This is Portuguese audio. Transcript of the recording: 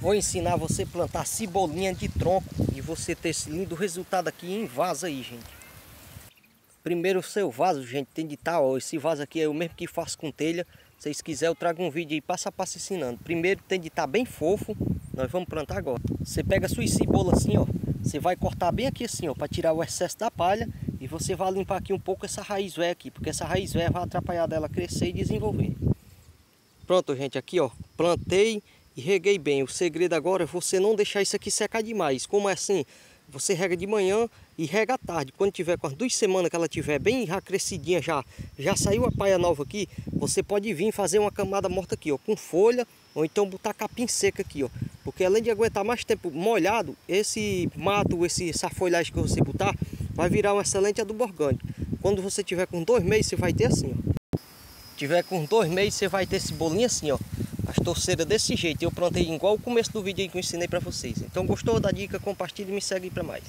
Vou ensinar você a plantar cebolinha de tronco e você ter esse lindo resultado aqui em vaso aí, gente. Primeiro o seu vaso, gente, tem de estar, ó, esse vaso aqui é o mesmo que faço com telha. Se vocês quiserem, eu trago um vídeo aí passo a passo ensinando. Primeiro tem de estar tá bem fofo, nós vamos plantar agora. Você pega a sua cebola assim, ó, você vai cortar bem aqui assim, ó, para tirar o excesso da palha e você vai limpar aqui um pouco essa raiz velha aqui, porque essa raiz velha vai atrapalhar dela crescer e desenvolver. Pronto, gente, aqui, ó, plantei e reguei bem. O segredo agora é você não deixar isso aqui secar demais. Como é assim, você rega de manhã e rega à tarde. Quando tiver com as duas semanas que ela tiver bem já crescidinha, já, já saiu a paia nova aqui, você pode vir fazer uma camada morta aqui, ó, com folha ou então botar capim seca aqui, ó. Porque além de aguentar mais tempo molhado, esse mato, esse, essa folhagem que você botar, vai virar um excelente adubo orgânico. Quando você tiver com dois meses, você vai ter assim, ó. Tiver com dois meses, você vai ter esse bolinho assim, ó as torceiras desse jeito. Eu plantei igual o começo do vídeo que eu ensinei para vocês. Então gostou da dica, compartilhe e me segue para mais.